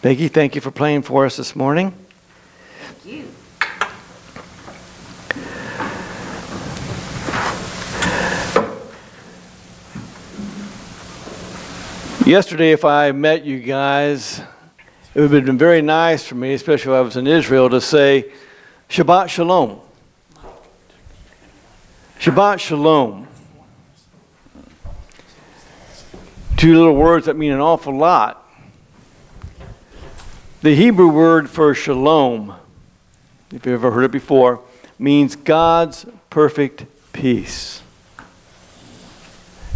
Becky, thank you for playing for us this morning. Thank you. Yesterday, if I met you guys, it would have been very nice for me, especially if I was in Israel, to say Shabbat Shalom. Shabbat Shalom. Two little words that mean an awful lot. The Hebrew word for shalom, if you've ever heard it before, means God's perfect peace.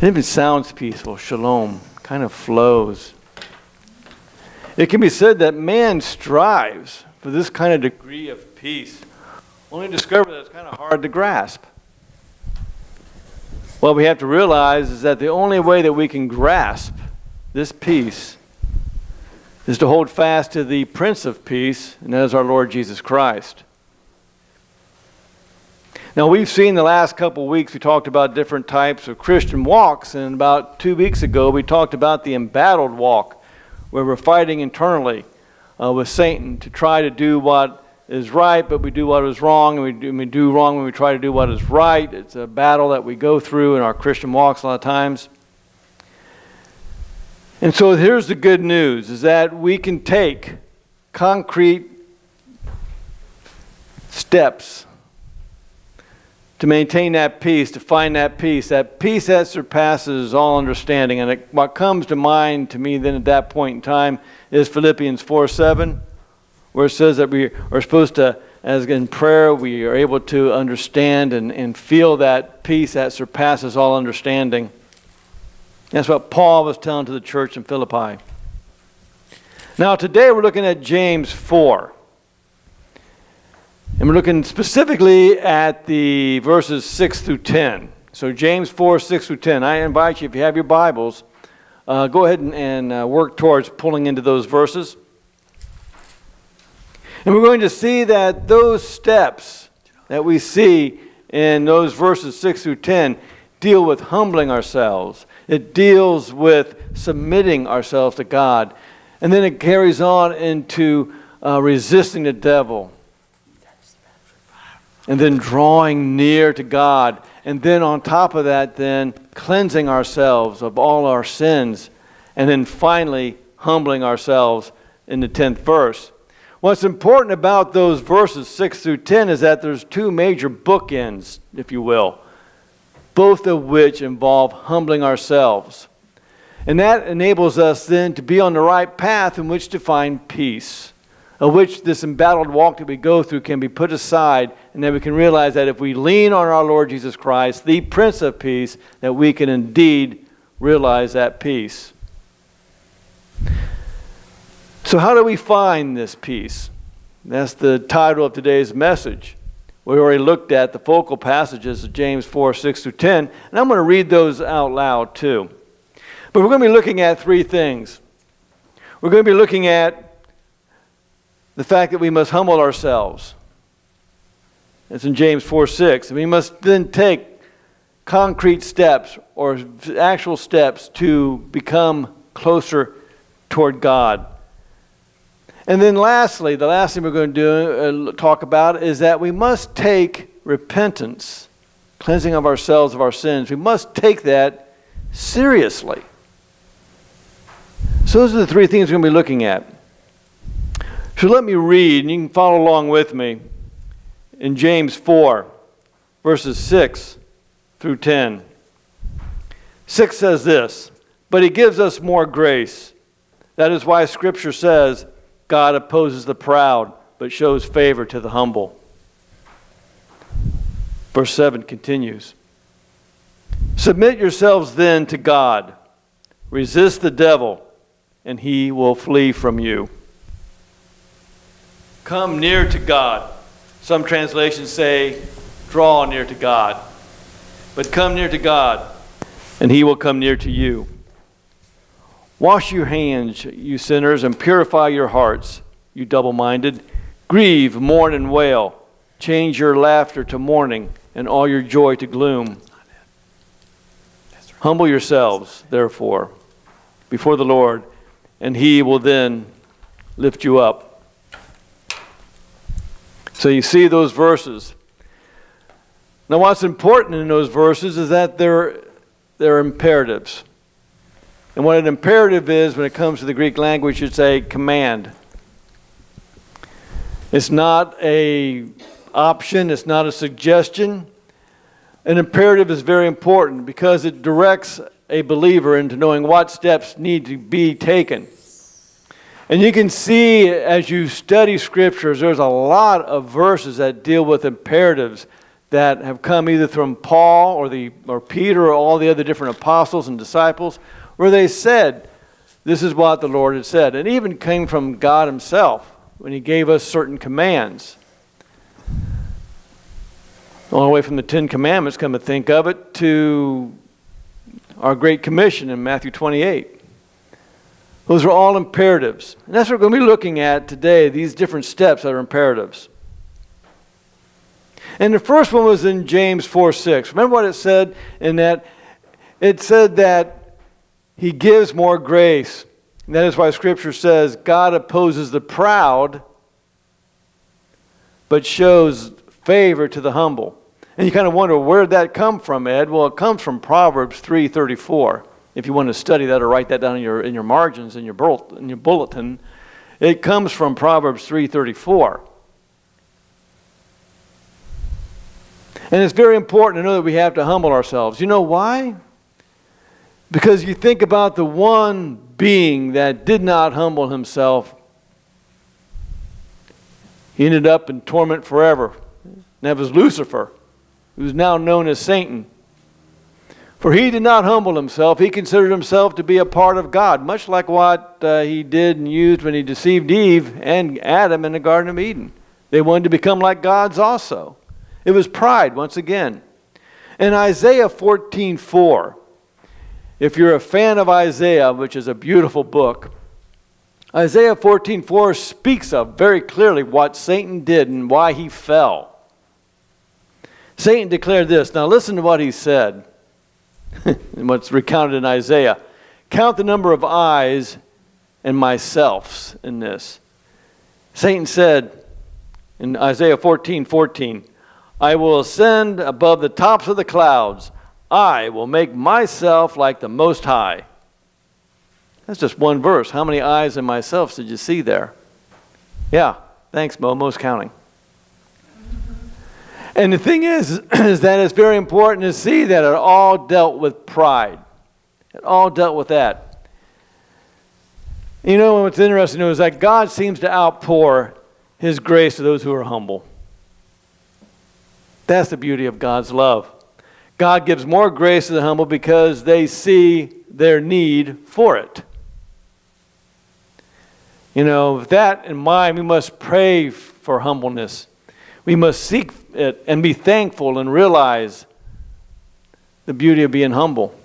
It even sounds peaceful, shalom, kind of flows. It can be said that man strives for this kind of degree of peace, only to discover that it's kind of hard to grasp. What we have to realize is that the only way that we can grasp this peace is to hold fast to the Prince of Peace, and that is our Lord Jesus Christ. Now, we've seen the last couple weeks, we talked about different types of Christian walks, and about two weeks ago, we talked about the embattled walk, where we're fighting internally uh, with Satan to try to do what is right, but we do what is wrong, and we do, we do wrong when we try to do what is right. It's a battle that we go through in our Christian walks a lot of times. And so here's the good news is that we can take concrete steps to maintain that peace, to find that peace, that peace that surpasses all understanding. And it, what comes to mind to me then at that point in time is Philippians 4 7, where it says that we are supposed to, as in prayer, we are able to understand and, and feel that peace that surpasses all understanding. That's what Paul was telling to the church in Philippi. Now, today we're looking at James 4. And we're looking specifically at the verses 6 through 10. So, James 4, 6 through 10. I invite you, if you have your Bibles, uh, go ahead and, and uh, work towards pulling into those verses. And we're going to see that those steps that we see in those verses 6 through 10 deal with humbling ourselves it deals with submitting ourselves to God. And then it carries on into uh, resisting the devil. And then drawing near to God. And then on top of that, then cleansing ourselves of all our sins. And then finally, humbling ourselves in the 10th verse. What's important about those verses 6 through 10 is that there's two major bookends, if you will both of which involve humbling ourselves. And that enables us then to be on the right path in which to find peace, of which this embattled walk that we go through can be put aside, and then we can realize that if we lean on our Lord Jesus Christ, the Prince of Peace, that we can indeed realize that peace. So, how do we find this peace? That's the title of today's message. We already looked at the focal passages of James 4, 6 through 10, and I'm going to read those out loud too. But we're going to be looking at three things. We're going to be looking at the fact that we must humble ourselves. It's in James 4, 6. And we must then take concrete steps or actual steps to become closer toward God. And then lastly, the last thing we're going to do, uh, talk about is that we must take repentance, cleansing of ourselves of our sins. We must take that seriously. So those are the three things we're going to be looking at. So let me read, and you can follow along with me in James 4, verses 6 through 10. 6 says this, but he gives us more grace. That is why Scripture says, God opposes the proud, but shows favor to the humble. Verse 7 continues Submit yourselves then to God, resist the devil, and he will flee from you. Come near to God. Some translations say, draw near to God. But come near to God, and he will come near to you. Wash your hands, you sinners, and purify your hearts, you double minded. Grieve, mourn, and wail. Change your laughter to mourning and all your joy to gloom. Humble yourselves, therefore, before the Lord, and he will then lift you up. So you see those verses. Now, what's important in those verses is that they're, they're imperatives. And what an imperative is when it comes to the Greek language, it's a command. It's not a option, it's not a suggestion. An imperative is very important because it directs a believer into knowing what steps need to be taken. And you can see as you study scriptures, there's a lot of verses that deal with imperatives that have come either from Paul or, the, or Peter or all the other different apostles and disciples, where they said, This is what the Lord had said. And even came from God Himself when He gave us certain commands. All the way from the Ten Commandments, come to think of it, to our Great Commission in Matthew 28. Those are all imperatives. And that's what we're going to be looking at today, these different steps that are imperatives. And the first one was in James 4 6. Remember what it said in that? It said that he gives more grace. And that is why Scripture says God opposes the proud, but shows favor to the humble. And you kind of wonder, where did that come from, Ed? Well, it comes from Proverbs 3.34. If you want to study that or write that down in your, in your margins, in your, in your bulletin, it comes from Proverbs 3.34. And it's very important to know that we have to humble ourselves. You know why? Because you think about the one being that did not humble himself, he ended up in torment forever. And that was Lucifer who is now known as Satan. For he did not humble himself. He considered himself to be a part of God, much like what uh, he did and used when he deceived Eve and Adam in the Garden of Eden. They wanted to become like gods also. It was pride, once again. In Isaiah 14 4, if you're a fan of Isaiah, which is a beautiful book, Isaiah 14 4 speaks of very clearly what Satan did and why he fell. Satan declared this. Now listen to what he said, and what's recounted in Isaiah. Count the number of eyes and myselfs in this. Satan said in Isaiah 14 14, I will ascend above the tops of the clouds. I will make myself like the Most High. That's just one verse. How many eyes and myself did you see there? Yeah, thanks, Mo. Most counting. And the thing is, is that it's very important to see that it all dealt with pride. It all dealt with that. You know what's interesting is that God seems to outpour His grace to those who are humble. That's the beauty of God's love. God gives more grace to the humble because they see their need for it. You know, with that in mind, we must pray for humbleness. We must seek it and be thankful and realize the beauty of being humble.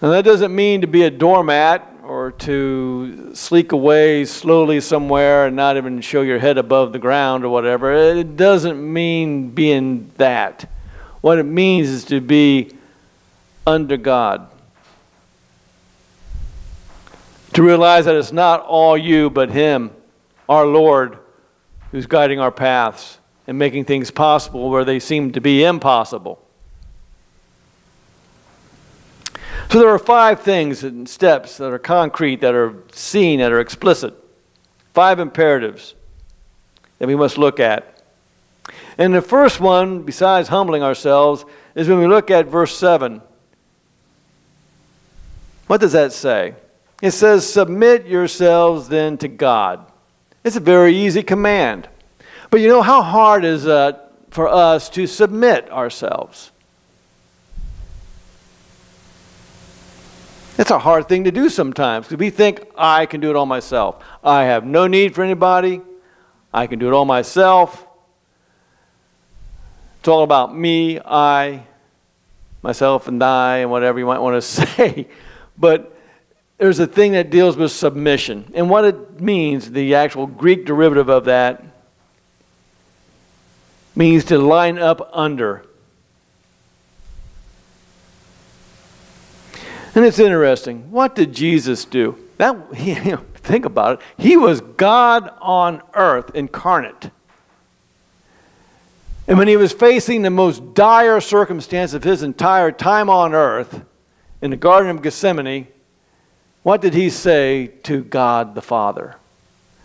And that doesn't mean to be a doormat or to sleek away slowly somewhere and not even show your head above the ground or whatever. It doesn't mean being that. What it means is to be under God. To realize that it's not all you, but Him, our Lord, who's guiding our paths and making things possible where they seem to be impossible. So there are five things and steps that are concrete, that are seen, that are explicit. Five imperatives that we must look at. And the first one, besides humbling ourselves, is when we look at verse 7. What does that say? It says, Submit yourselves then to God. It's a very easy command. But you know, how hard is it for us to submit ourselves? It's a hard thing to do sometimes because we think, I can do it all myself. I have no need for anybody. I can do it all myself. It's all about me, I, myself, and I, and whatever you might want to say. But there's a thing that deals with submission. And what it means, the actual Greek derivative of that, means to line up under. And it's interesting. What did Jesus do? That think about it, he was God on earth incarnate. And when he was facing the most dire circumstance of his entire time on earth in the Garden of Gethsemane, what did he say to God the Father?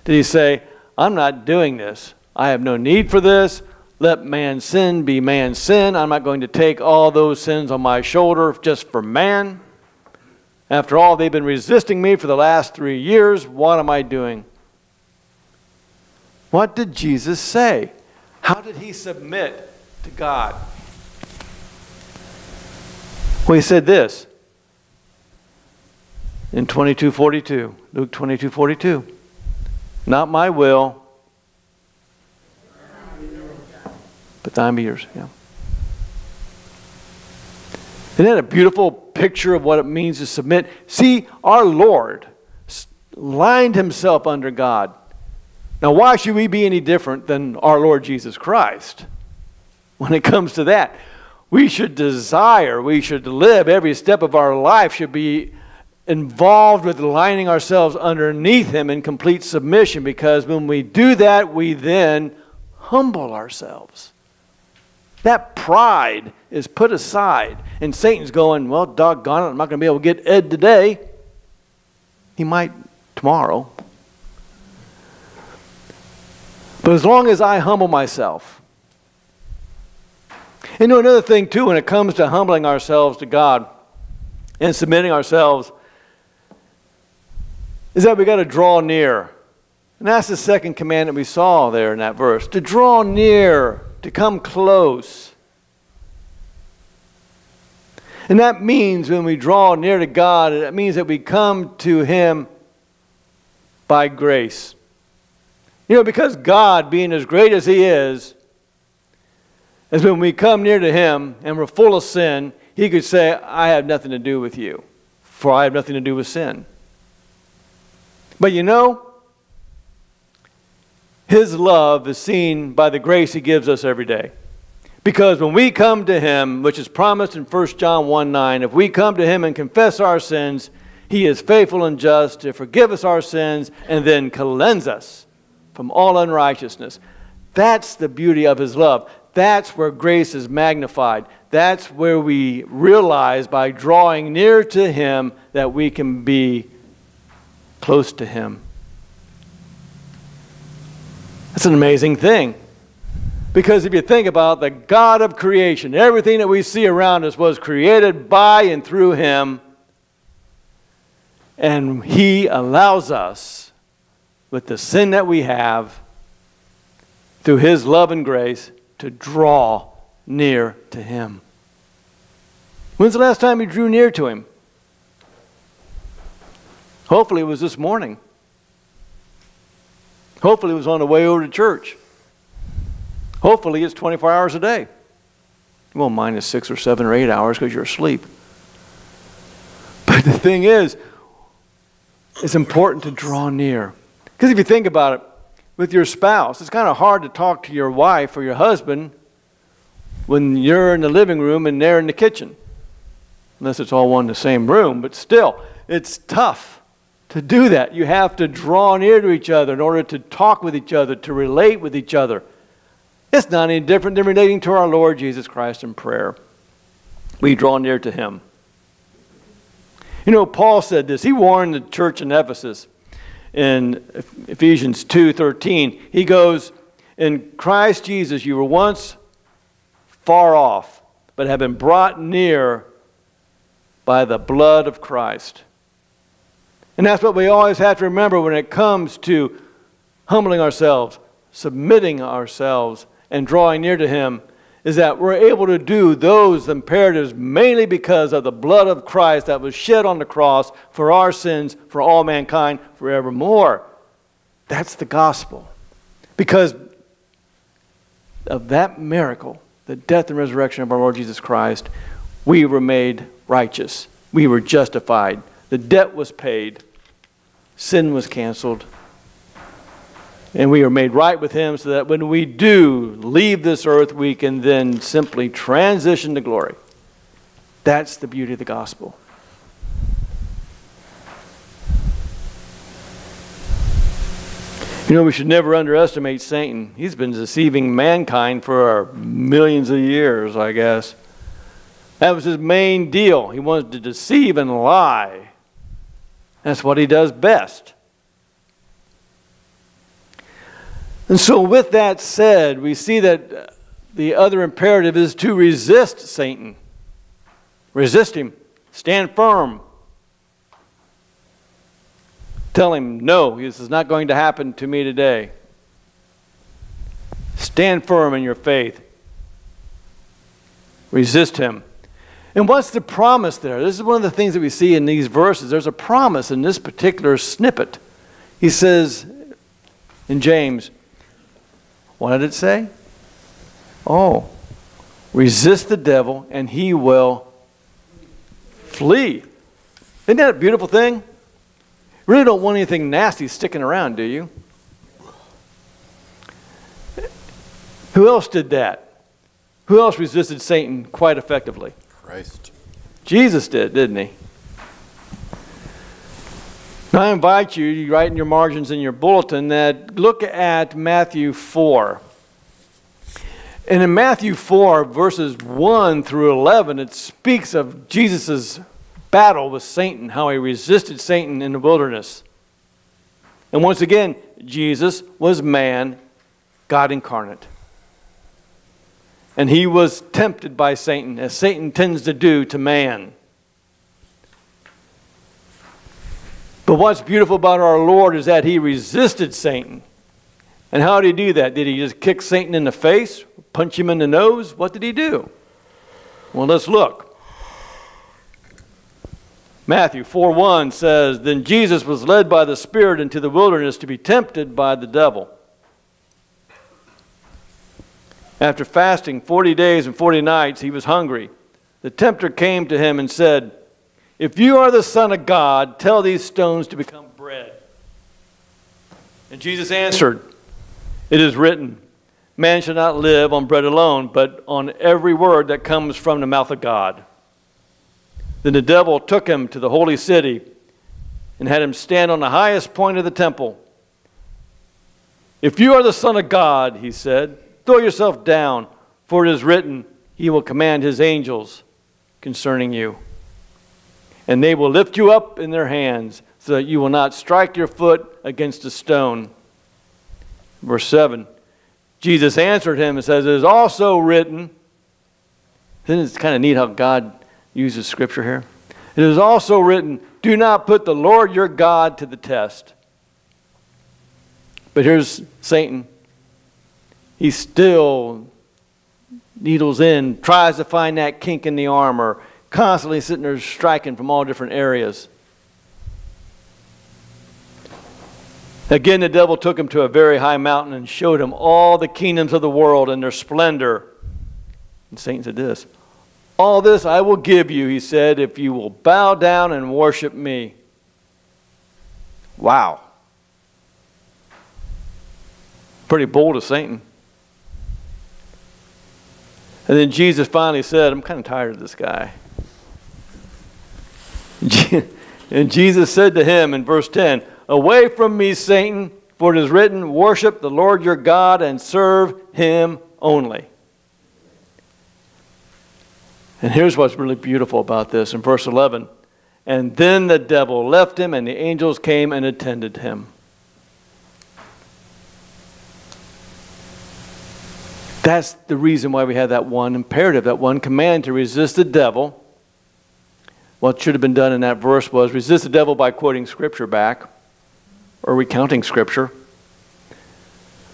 Did he say, I'm not doing this. I have no need for this. Let man's sin be man's sin. I'm not going to take all those sins on my shoulder just for man. After all, they've been resisting me for the last three years. What am I doing? What did Jesus say? How did he submit to God? Well, he said this in 2242, Luke 2242. Not my will, but thine be yours. Yeah. Isn't that a beautiful picture of what it means to submit? See, our Lord lined himself under God. Now, why should we be any different than our Lord Jesus Christ when it comes to that? We should desire, we should live, every step of our life should be involved with lining ourselves underneath Him in complete submission because when we do that, we then humble ourselves. That pride is put aside. And Satan's going, Well, doggone it, I'm not going to be able to get Ed today. He might tomorrow. But as long as I humble myself, and know another thing too, when it comes to humbling ourselves to God and submitting ourselves is that we got to draw near. And that's the second commandment we saw there in that verse to draw near, to come close. And that means when we draw near to God, it means that we come to Him by grace. You know, because God, being as great as He is, is when we come near to Him and we're full of sin, He could say, I have nothing to do with you, for I have nothing to do with sin. But you know, His love is seen by the grace He gives us every day. Because when we come to Him, which is promised in 1 John 1 9, if we come to Him and confess our sins, He is faithful and just to forgive us our sins and then cleanse us from all unrighteousness. That's the beauty of His love. That's where grace is magnified. That's where we realize by drawing near to Him that we can be close to Him. That's an amazing thing. Because if you think about the God of creation, everything that we see around us was created by and through Him. And He allows us, with the sin that we have, through His love and grace, to draw near to Him. When's the last time you drew near to Him? Hopefully, it was this morning. Hopefully, it was on the way over to church. Hopefully, it's 24 hours a day. Well, six or seven or eight hours because you're asleep. But the thing is, it's important to draw near. Because if you think about it, with your spouse, it's kind of hard to talk to your wife or your husband when you're in the living room and they're in the kitchen. Unless it's all one in the same room, but still, it's tough to do that. You have to draw near to each other in order to talk with each other, to relate with each other. It's not any different than relating to our Lord Jesus Christ in prayer. We draw near to him. You know, Paul said this. He warned the church in Ephesus in Ephesians 2:13. He goes, "In Christ Jesus you were once far off, but have been brought near by the blood of Christ." And that's what we always have to remember when it comes to humbling ourselves, submitting ourselves, and drawing near to Him is that we're able to do those imperatives mainly because of the blood of Christ that was shed on the cross for our sins, for all mankind, forevermore. That's the gospel. Because of that miracle, the death and resurrection of our Lord Jesus Christ, we were made righteous. We were justified. The debt was paid sin was canceled. And we are made right with Him so that when we do leave this earth, we can then simply transition to glory. That's the beauty of the gospel. You know, we should never underestimate Satan. He's been deceiving mankind for millions of years, I guess. That was his main deal. He wanted to deceive and lie. That's what he does best. And so, with that said, we see that uh, the other imperative is to resist Satan. Resist him. Stand firm. Tell him, no, this is not going to happen to me today. Stand firm in your faith. Resist him. And what's the promise there? This is one of the things that we see in these verses. There's a promise in this particular snippet. He says in James, what did it say? Oh, resist the devil and he will flee. Isn't that a beautiful thing? Really don't want anything nasty sticking around, do you? Who else did that? Who else resisted Satan quite effectively? Christ. Jesus did, didn't he? I invite you, you write in your margins in your bulletin that look at Matthew 4. And in Matthew 4, verses 1 through 11, it speaks of Jesus' battle with Satan, how he resisted Satan in the wilderness. And once again, Jesus was man, God incarnate. And he was tempted by Satan, as Satan tends to do to man. But what's beautiful about our Lord is that he resisted Satan. And how did he do that? Did he just kick Satan in the face, punch him in the nose? What did he do? Well, let's look. Matthew 4 1 says, Then Jesus was led by the Spirit into the wilderness to be tempted by the devil. After fasting 40 days and 40 nights, he was hungry. The tempter came to him and said, If you are the Son of God, tell these stones to become bread. And Jesus answered, It is written, Man shall not live on bread alone, but on every word that comes from the mouth of God. Then the devil took him to the holy city and had him stand on the highest point of the temple. If you are the Son of God, he said, throw yourself down, for it is written, He will command His angels concerning you. And they will lift you up in their hands, so that you will not strike your foot against a stone. Verse 7 Jesus answered him and says, It is also written. Isn't it kind of neat how God uses scripture here. It is also written, Do not put the Lord your God to the test. But here's Satan. He still needles in, tries to find that kink in the armor, constantly sitting there striking from all different areas. Again, the devil took him to a very high mountain and showed him all the kingdoms of the world and their splendor. And Satan said this all this I will give you, he said, if you will bow down and worship me. Wow. Pretty bold of Satan. And then Jesus finally said, I'm kind of tired of this guy. And Jesus said to him in verse 10, Away from me, Satan, for it is written, Worship the Lord your God and serve him only. And here's what's really beautiful about this in verse 11. And then the devil left him, and the angels came and attended him. That's the reason why we have that one imperative, that one command to resist the devil. What should have been done in that verse was resist the devil by quoting Scripture back or recounting Scripture.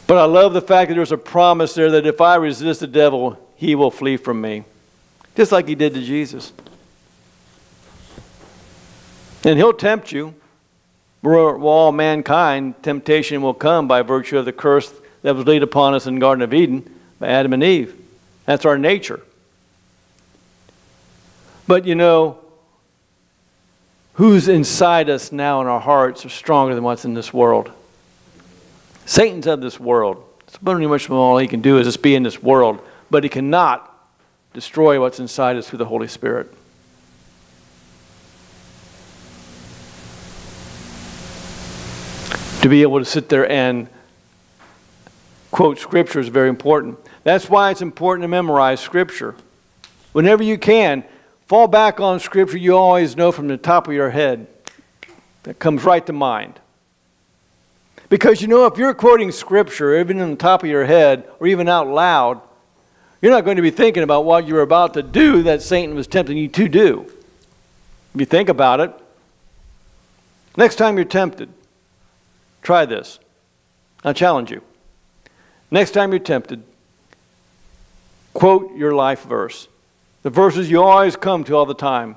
But I love the fact that there's a promise there that if I resist the devil, he will flee from me just like he did to Jesus. And he'll tempt you. We're, all mankind, temptation will come by virtue of the curse that was laid upon us in the Garden of Eden by Adam and Eve. That's our nature. But you know, who's inside us now in our hearts are stronger than what's in this world. Satan's of this world. It's pretty much all he can do is just be in this world, but he cannot destroy what's inside us through the Holy Spirit. To be able to sit there and quote Scripture is very important. That's why it's important to memorize Scripture. Whenever you can, fall back on Scripture you always know from the top of your head. That comes right to mind. Because you know, if you're quoting Scripture, even in the top of your head, or even out loud, you're not going to be thinking about what you're about to do that Satan was tempting you to do. If you think about it, next time you're tempted, try this. I'll challenge you. Next time you're tempted, quote your life verse. The verses you always come to all the time.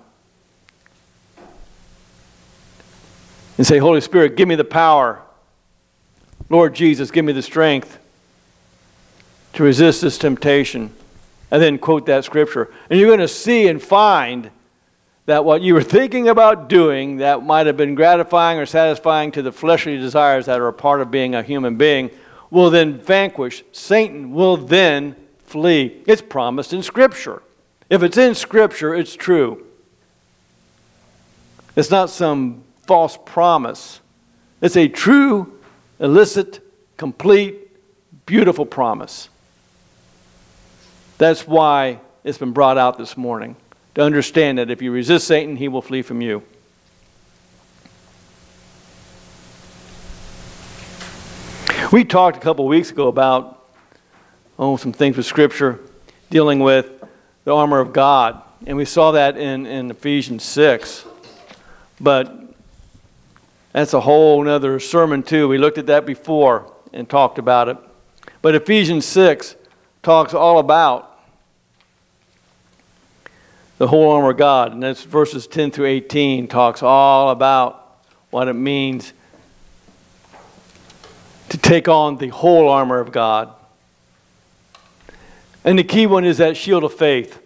And say, Holy Spirit, give me the power. Lord Jesus, give me the strength to resist this temptation. And then quote that scripture. And you're going to see and find that what you were thinking about doing that might have been gratifying or satisfying to the fleshly desires that are a part of being a human being will then vanquish. Satan will then flee. It's promised in Scripture. If it's in Scripture, it's true. It's not some false promise. It's a true, illicit, complete, beautiful promise. That's why it's been brought out this morning. To understand that if you resist Satan, he will flee from you. We talked a couple weeks ago about oh some things with Scripture dealing with the armor of God, and we saw that in, in Ephesians six. But that's a whole other sermon too. We looked at that before and talked about it. But Ephesians six talks all about the whole armor of God, and that's verses ten through eighteen talks all about what it means to take on the whole armor of God. And the key one is that shield of faith.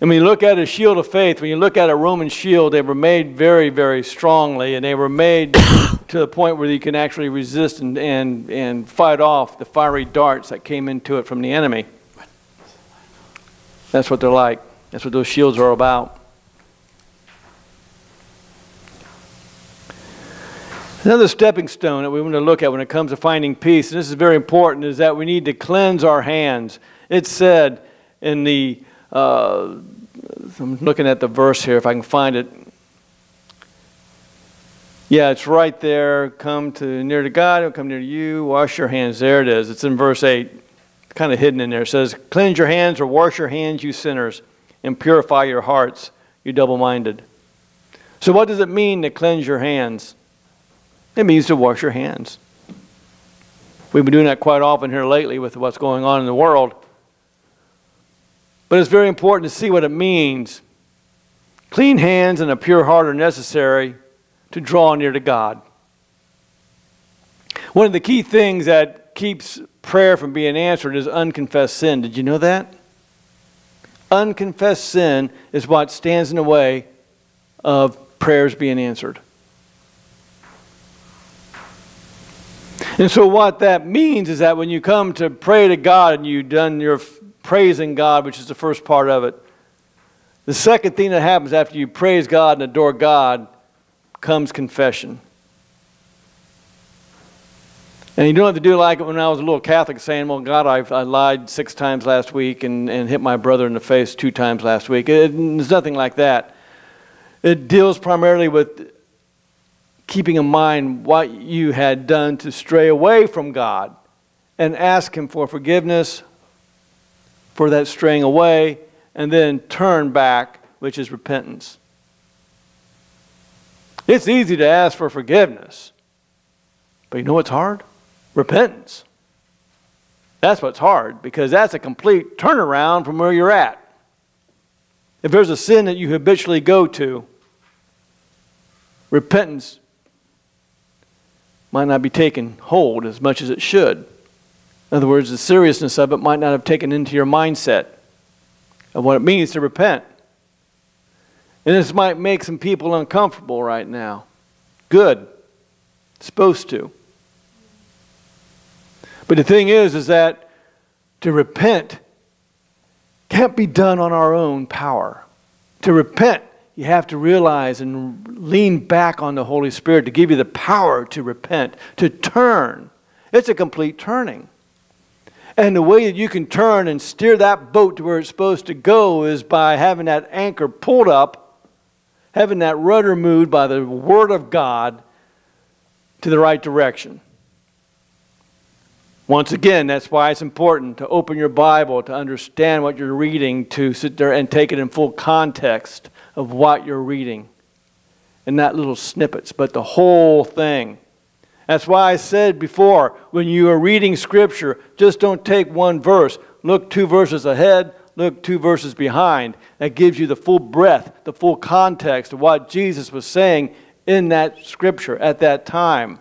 And when you look at a shield of faith, when you look at a Roman shield, they were made very, very strongly, and they were made to the point where you can actually resist and, and, and fight off the fiery darts that came into it from the enemy. That's what they're like. That's what those shields are about. Another stepping stone that we want to look at when it comes to finding peace, and this is very important, is that we need to cleanse our hands. It said in the, uh, I'm looking at the verse here, if I can find it. Yeah, it's right there. Come to near to God, come near to you. Wash your hands. There it is. It's in verse 8, kind of hidden in there. It says, Cleanse your hands or wash your hands, you sinners, and purify your hearts, you double minded. So, what does it mean to cleanse your hands? It means to wash your hands. We've been doing that quite often here lately with what's going on in the world. But it's very important to see what it means. Clean hands and a pure heart are necessary to draw near to God. One of the key things that keeps prayer from being answered is unconfessed sin. Did you know that? Unconfessed sin is what stands in the way of prayers being answered. And so, what that means is that when you come to pray to God and you've done your praising God, which is the first part of it, the second thing that happens after you praise God and adore God comes confession. And you don't have to do like it when I was a little Catholic saying, Well, God, I've, I lied six times last week and, and hit my brother in the face two times last week. It, it's nothing like that. It deals primarily with keeping in mind what you had done to stray away from God and ask Him for forgiveness for that straying away and then turn back, which is repentance. It's easy to ask for forgiveness, but you know what's hard? Repentance. That's what's hard because that's a complete turnaround from where you're at. If there's a sin that you habitually go to, repentance might not be taken hold as much as it should. In other words, the seriousness of it might not have taken into your mindset of what it means to repent. And this might make some people uncomfortable right now. Good. It's supposed to. But the thing is, is that to repent can't be done on our own power. To repent you have to realize and lean back on the Holy Spirit to give you the power to repent, to turn, It's a complete turning. And the way that you can turn and steer that boat to where it's supposed to go is by having that anchor pulled up, having that rudder moved by the Word of God to the right direction. Once again, that's why it's important to open your Bible, to understand what you're reading, to sit there and take it in full context of what you're reading. And not little snippets, but the whole thing. That's why I said before, when you are reading Scripture, just don't take one verse. Look two verses ahead, look two verses behind. That gives you the full breadth, the full context of what Jesus was saying in that Scripture at that time.